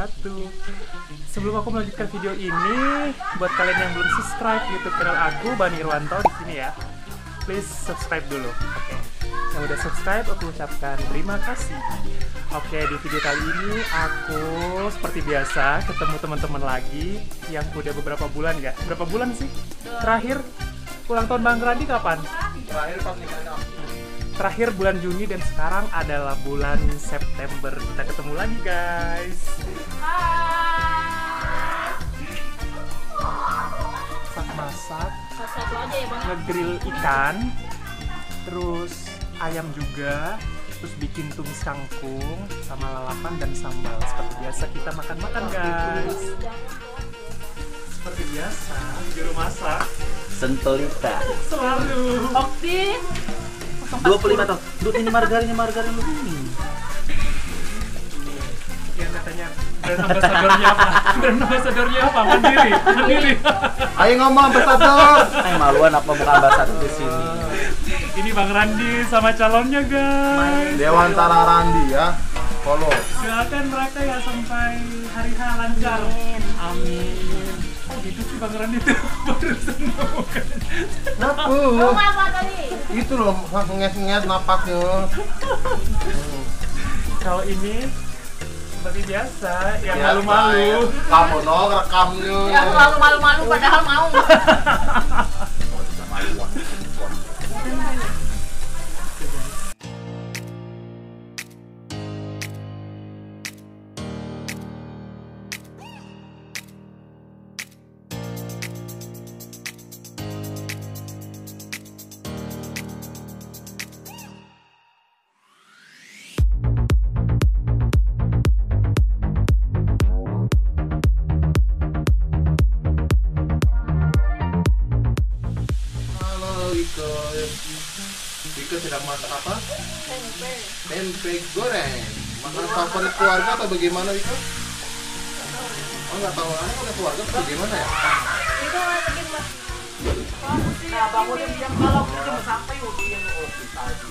wabarakatuh Sebelum aku melanjutkan video ini Buat kalian yang belum subscribe YouTube channel aku, Bani Irwanto di sini ya. Please subscribe dulu. Oke. Yang udah subscribe aku ucapkan terima kasih. Oke, di video kali ini aku seperti biasa ketemu teman-teman lagi yang udah beberapa bulan ya. Berapa bulan sih? Terakhir ulang tahun Bang Randi kapan? Terakhir pas terakhir bulan Juni dan sekarang adalah bulan September. Kita ketemu lagi guys masak masak. Satu aja ya bang. ngegrill ikan terus ayam juga terus bikin tumis kangkung sama lalapan dan sambal. Seperti biasa kita makan makan guys. seperti biasa juru masak. Sentolita selalu. Okti. 25 tahun Lu ini margarinnya margarin lu ini katanya brand ambasadornya apa? Brand ambasadornya apa? Mandiri, mandiri. Ayo ngomong ambasador. Eh maluan apa muka ambasador di sini Ini Bang Randi sama calonnya guys. Dewantara Randi ya. Follow. Doakan mereka ya sampai hari H lancar. Amin. Oh gitu sih Bang Randi tuh barusan ngomongkan. Napu. Rumah apa tadi? Itu loh nges-nges napaknya. Kalau ini seperti biasa yang Biasa, malu-malu. ya. Kamu no rekamnya. Yang malu-malu padahal mau. Iko. Iko sedang masak apa? Tempe goreng. Makanan favorit keluarga atau bagaimana Iko? Oh nggak tahu, aneh udah keluarga atau bagaimana ya? Itu lagi mas.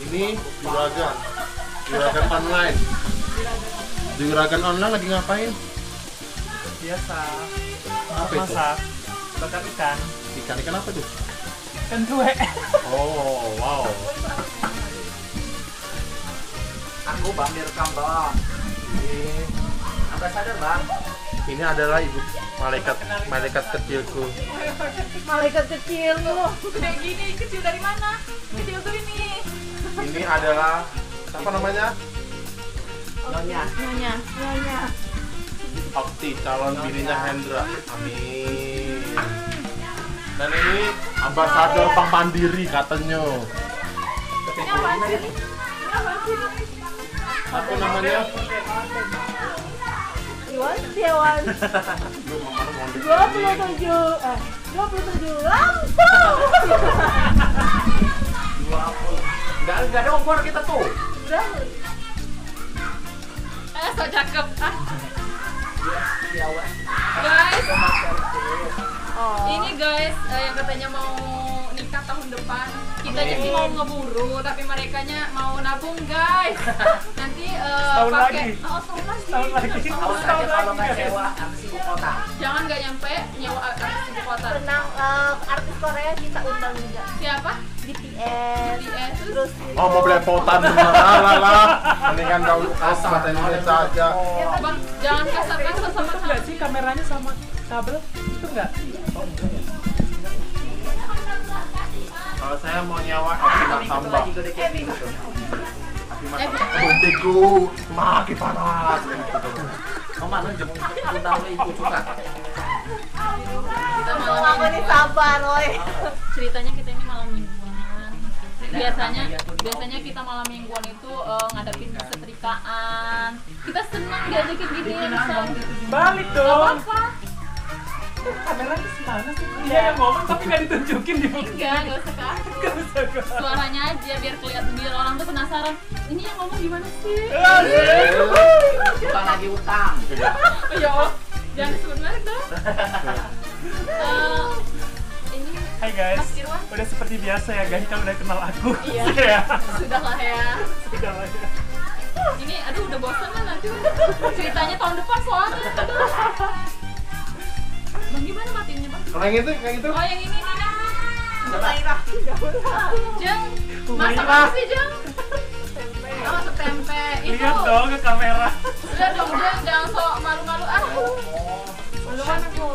Ini juragan, juragan online. Juragan online lagi ngapain? Biasa. Apa itu? Masak. Bakar ikan. Ikan ikan apa tuh? Cuek. Oh wow. Aku Bang direkam bang Ini Ambasador bang ini adalah ibu malaikat malaikat kecilku. Malaikat kecil lu. Gede gini, kecil dari mana? Kecil tuh ini. Ini adalah apa namanya? Nyonya Nyonya, nyonya. Okti calon bininya Hendra. Amin. Dan ini ambasador Bank Mandiri katanya. Apa namanya? Iwan Setiawan. Belum mana mau di- 27 eh 27 langsung. Enggak, enggak ada kompor kita tuh Udah. Eh, so cakep. Ah. Guys, Oh. ini guys eh, yang katanya mau nikah tahun depan. Kita sih mau ngeburu, tapi mereka mau nabung guys. Nanti eh, Setahun pakai lagi. oh, tahun lagi. Tahun lagi. Tahun aja kalau lagi, nggak sewa artis ibu kota Jangan nggak nyampe nyewa artis ibu kota. Tenang, eh, artis Korea kita undang juga. Siapa? BTS. BTS. Terus Oh mau belepotan lah lah. Mendingan kau kau bahasa Indonesia aja. Bang, jangan kasar-kasar sama Itu nggak sih kameranya sama kabel? Itu nggak? Kalau saya mau nyawa Akima Ikut tambah. Akima Eh, Buntiku semakin panas. Mama lu jemput Tahu ibu suka Kita malam aku nih sabar, woi. ceritanya kita ini malam mingguan biasanya biasanya kita malam mingguan itu eh, ngadapin setrikaan kita senang diajakin gini Balik Gak dong. Apa Kameranya semana sih? Dia yang ngomong tapi nggak ditunjukin di muka. enggak nggak usah ke aku. Nggak usah ke suaranya aja biar kelihatan biar orang tuh penasaran. Ini yang ngomong gimana sih? Bukan lagi utang. Ya jangan sebut merek dong Eh, ini Hai guys, Mas Irwan. Udah seperti biasa ya guys, kan udah kenal aku. Iya. ya sudah lah ya. Sudah lah ya. Ini aduh udah bosan kan nanti ceritanya tahun depan soalnya yang itu, yang itu. oh yang ini nih jeng masak apa sih jeng oh masak tempe itu Lihat dong ke kamera. udah dong jeng jangan sok malu-malu ah Belum aku.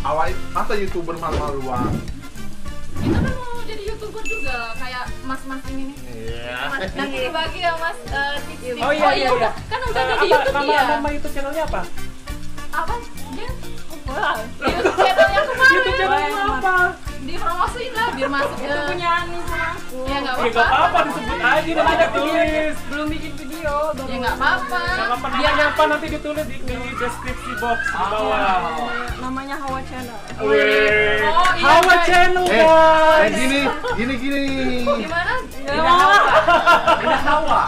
Awal masa youtuber malu-maluan. kita kan mau jadi youtuber juga kayak mas-mas ini nih Iya. nanti dibagi ya mas eh, tips Oh iya iya iya. udah. kan udah ada di YouTube nama, ya nama YouTube channelnya apa? apa YouTube channel yang kemarin YouTube channelnya apa? dipromosiin lah biar masuk ke Punya Ani sama aku. ya nggak Ya nggak apa-apa disebut aja nanti ada tulis. Belum bikin video. ya nggak apa-apa biar apa nanti ditulis di, deskripsi box di bawah. Namanya Hawa Channel. Wih, Oh, iya, Hawa channel Eh, eh gini, gini gini. gimana Tidak hawa. Tidak hawa.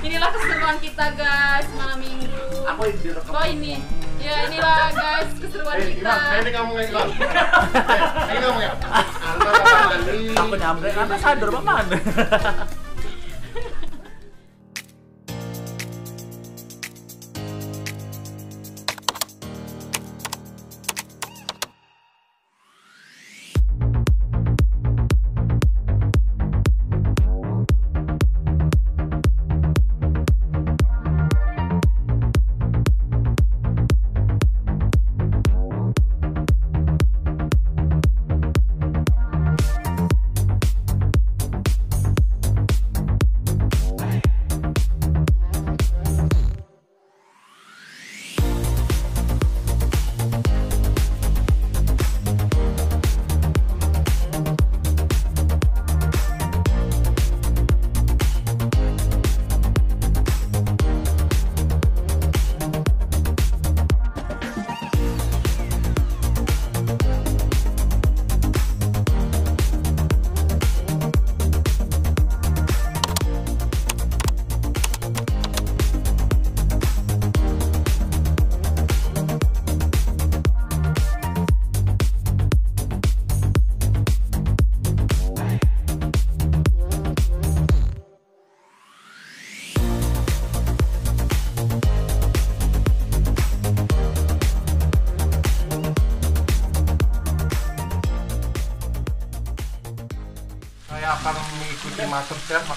inilah keseruan kita guys malam minggu Aku yang direkam. oh ini ya inilah guys keseruan Eh, kita Iman, ini kamu yang iklan. Eh, Ini kamu ya. Anda katakan ini. Aku nyampe karena sadar paman.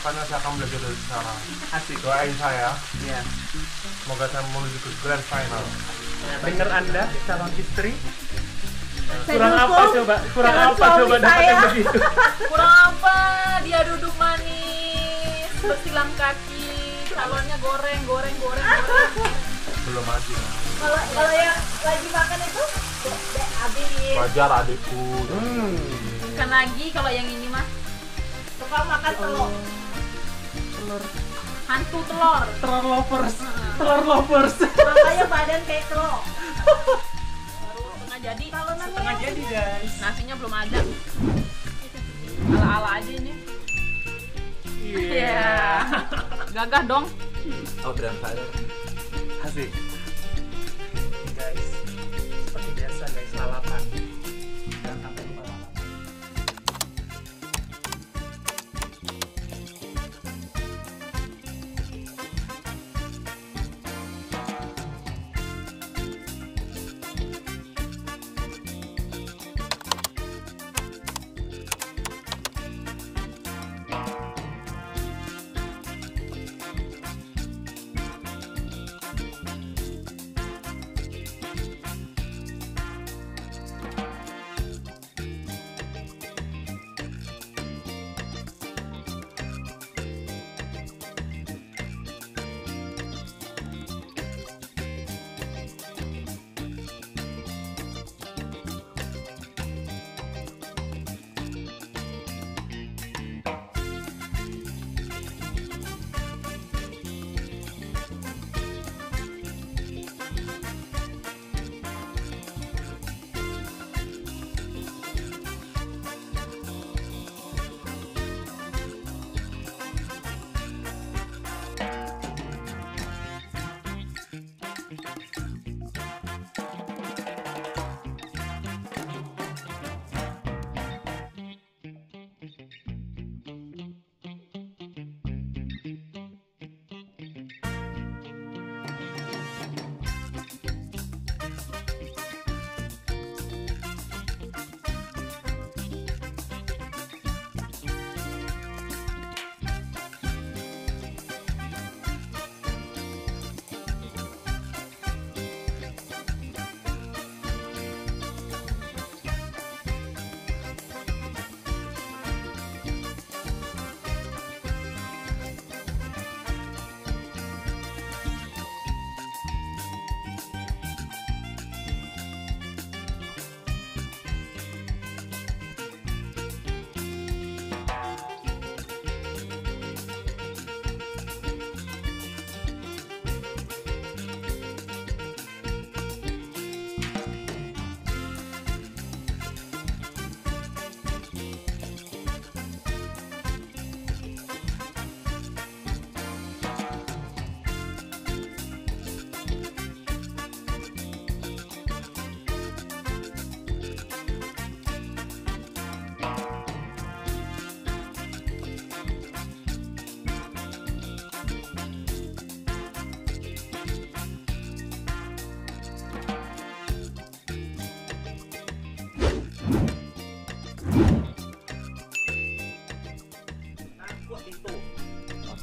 makanya saya akan belajar dari sekarang. Asik. Doain saya, Iya. semoga saya menuju ke grand final. Dengar anda calon istri? Saya Kurang apa dukung coba? Kurang apa coba dapat saya. yang begitu? kurang apa dia duduk manis bersilang kaki calonnya goreng goreng goreng, goreng. Belum aja. Kalau kalau yang lagi makan itu habis. Wajar adikku. Hmm. bukan lagi kalau yang ini mah Tukang makan telur. Telur, hantu telur telur lovers, telur lovers. Makanya badan kayak telur. baru setengah jadi Kalau Setengah jadi guys. nasinya belum ada ala ala aja ini Iya. gagah dong tidak sadar. Asik.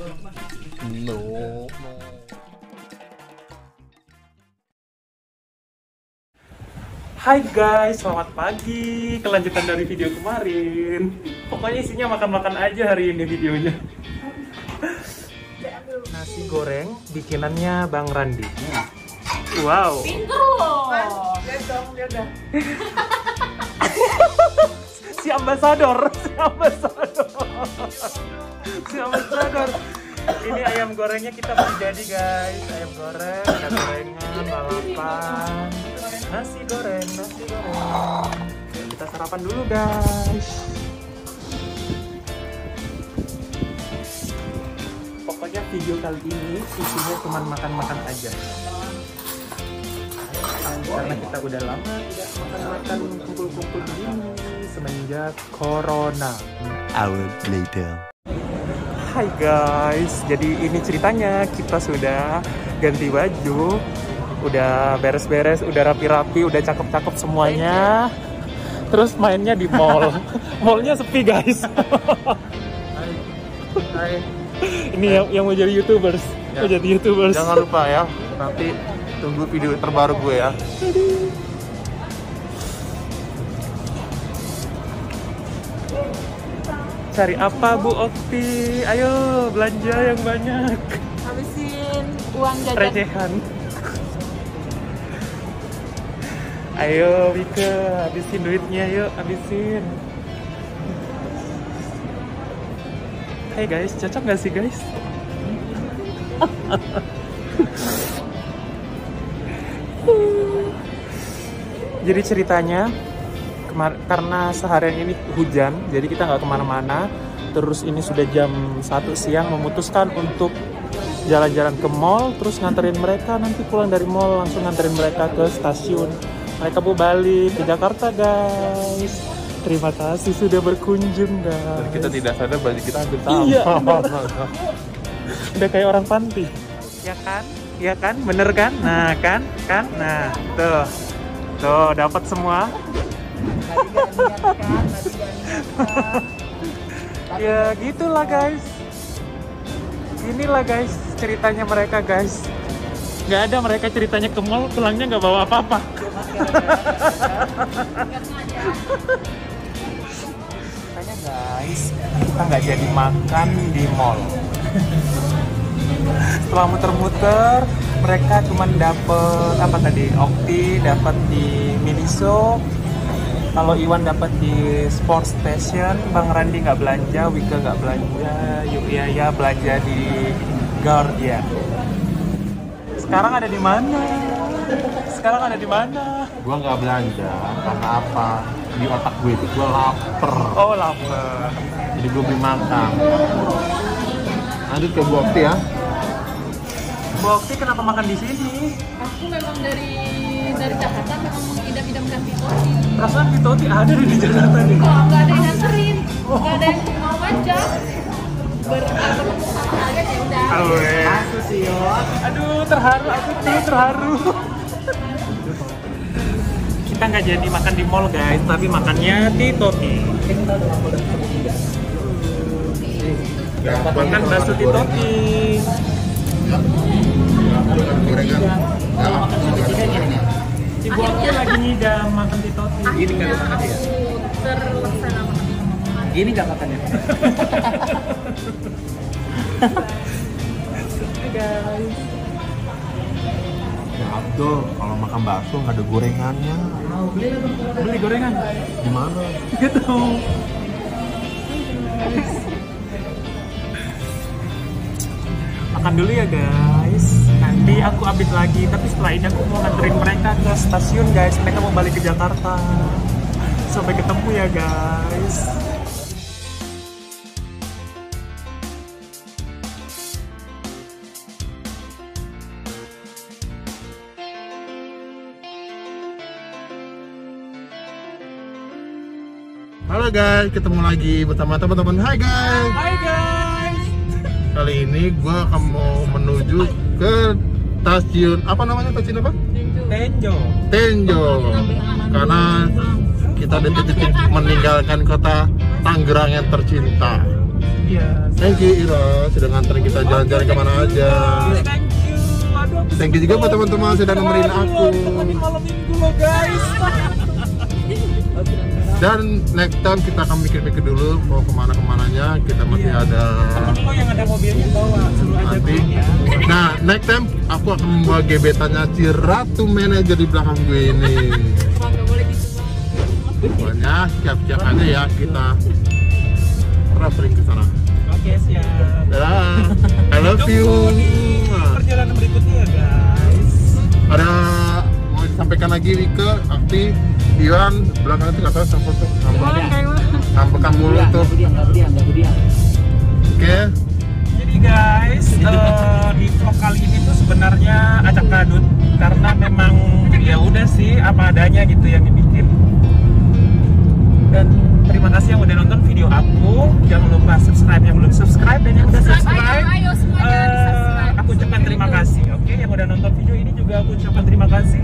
no, no. Hai guys, selamat pagi. Kelanjutan dari video kemarin. Pokoknya isinya makan-makan aja hari ini videonya. Nasi goreng bikinannya Bang Randi. Wow. Pinter loh. Si ambasador, si ambasador. Si ambasador. Ini ayam gorengnya kita beli jadi guys. Ayam goreng, ada gorengan, lalapan, nasi goreng, nasi goreng. Kita sarapan dulu guys. Pokoknya video kali ini isinya cuma makan-makan aja. Karena kita udah lama tidak makan-makan kumpul-kumpul begini semenjak corona. Hour later. Hai guys, jadi ini ceritanya kita sudah ganti baju, udah beres-beres, udah rapi-rapi, udah cakep-cakep semuanya. Terus mainnya di mall. Mallnya sepi guys. Hai. ini yang, yang mau jadi youtubers, mau jadi youtubers. Jangan lupa ya, nanti tunggu video terbaru gue ya. Cari apa Bu Okti? Ayo belanja yang banyak. Habisin uang jajan. Recehan. Ayo Wika, habisin duitnya yuk, habisin. Hai guys, cocok gak sih guys? Jadi ceritanya karena seharian ini hujan, jadi kita nggak ke mana-mana. Terus ini sudah jam 1 siang memutuskan untuk jalan-jalan ke mall, terus nganterin mereka nanti pulang dari mall langsung nganterin mereka ke stasiun. Mereka mau balik ke Jakarta guys. Terima kasih sudah berkunjung guys. Dan kita tidak sadar baju kita hampir sama. Iya, Udah kayak orang panti. Ya kan? Ya kan? Bener kan? Nah, kan? Kan? Nah, tuh. Tuh, dapat semua. Ya, gitulah guys. Inilah guys ceritanya mereka guys. Nggak ada mereka ceritanya ke mall, pulangnya nggak bawa apa-apa. Makanya guys, kita nggak jadi makan di mall. Setelah muter-muter, mereka cuma dapet apa tadi? Okti dapat di Miniso. Kalau Iwan dapat di Sport Station, Bang Randi nggak belanja, Wika nggak belanja, Yuk ya ya belanja di Guardian. Sekarang ada di mana? Sekarang ada di mana? Gua nggak belanja karena apa? Di otak gue itu gua lapar. Oh lapar. Jadi gue beli makan. Lanjut ke Bu Okti ya. Bu Okti kenapa makan di sini? Aku memang dari dari Jakarta memang Perasaan Titoti ada di Jakarta nih. Kok nggak ada yang nganterin, nggak ada yang mau ngajak. Ber bertemu sama kalian ya udah. Aduh, terharu aku tuh terharu. Kita nggak jadi makan di mall guys, tapi makannya di Toti. Makan bakso di Toti. Ibu aku lagi ngidam makan di Toti. Ini kan aku terlaksana makan. Gini nggak makannya? Hai guys. Ya Abdul, kalau makan bakso nggak ada gorengannya. Beli gorengan. Di mana? Gitu. Makan dulu ya guys tadi aku update lagi tapi setelah ini aku mau nganterin mereka ke stasiun guys mereka mau balik ke Jakarta sampai ketemu ya guys Halo guys, ketemu lagi bersama teman-teman. Hai guys. Hai guys. Kali ini gue akan mau menuju ke stasiun apa namanya stasiun apa? Tenjo. Tenjo. Karena kita detik-detik meninggalkan kota Tangerang yang tercinta. Iya. Thank you Ira sudah nganterin kita jalan-jalan ke mana aja. Thank you. Juga buat teman-teman sudah nemenin aku. Malam minggu guys. Dan next time kita akan mikir-mikir dulu mau ke mana ke mananya. Kita masih Iya. ada Kok yang ada mobilnya bawa suruh aja nanti. gue ya. Nah next time aku akan membawa gebetannya si Ratu Manajer di belakang gue ini. Pokoknya siap-siap aja ya kita traveling ke sana. Oke siap. Dadah. I love you. Perjalanan berikutnya ya guys. Ada mau disampaikan lagi Wike, Akti, Iwan, belakang itu nggak tahu siapa tuh. Sampaikan mulu tuh. Oke. Jadi guys, eh, di vlog kali ini tuh sebenarnya acak kadut karena memang ya udah sih apa adanya gitu yang dibikin. Dan terima kasih yang udah nonton video aku. Jangan lupa subscribe yang belum subscribe dan yang udah subscribe. Ayo, ayo semuanya eh, aku ucapkan terima kasih. Oke, yang udah nonton video ini juga aku ucapkan terima kasih.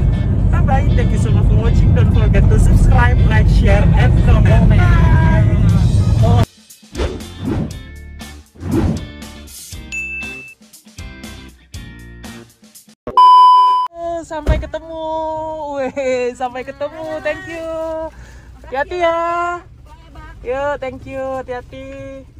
Bye bye. Thank you so much for watching. Don't forget to subscribe, like, share, and comment. Oh. Sampai ketemu. Weh, sampai ketemu. Thank you. Hati-hati ya. Yuk, thank you. Hati-hati.